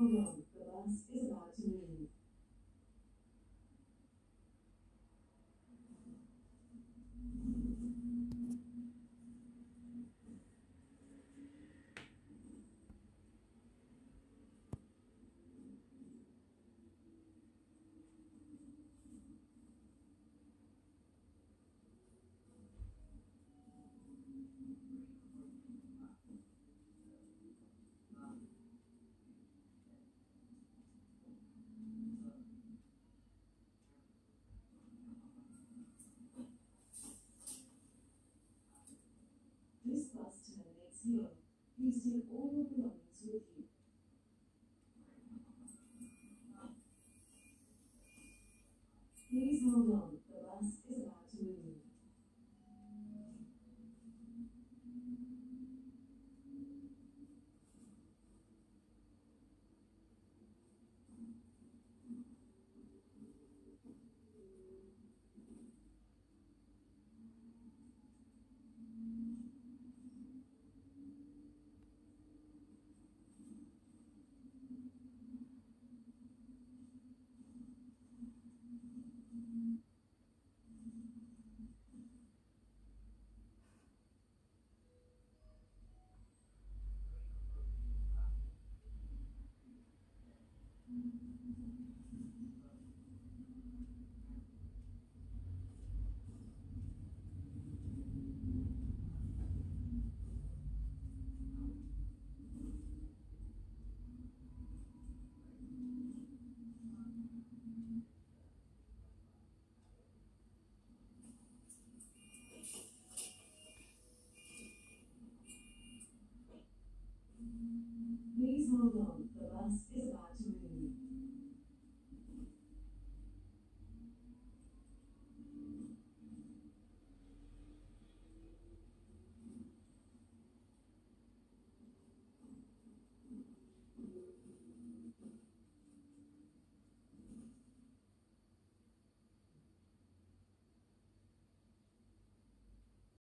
on. The bus is about to leave. zero. Please take all your belongings with you. Please hold on.